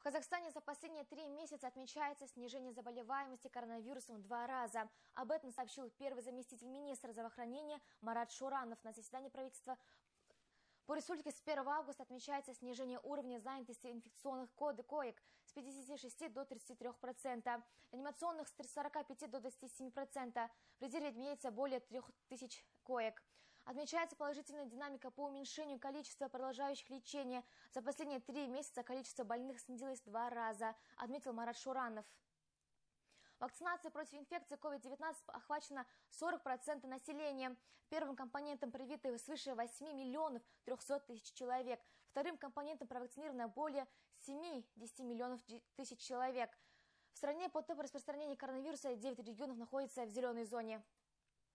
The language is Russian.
В Казахстане за последние три месяца отмечается снижение заболеваемости коронавирусом в два раза. Об этом сообщил первый заместитель министра здравоохранения Марат Шуранов на заседании правительства по республике с 1 августа отмечается снижение уровня занятости инфекционных коды коек с 56 до 33%, анимационных с 45 до 27%. В резерве имеется более 3000 коек. Отмечается положительная динамика по уменьшению количества продолжающих лечения. За последние три месяца количество больных снизилось два раза, отметил Марат Шуранов. Вакцинация против инфекции COVID-19 охвачена 40% населения. Первым компонентом привиты свыше 8 миллионов 300 тысяч человек. Вторым компонентом провакцинировано более 7-10 миллионов тысяч человек. В стране по темпу распространения коронавируса 9 регионов находятся в зеленой зоне.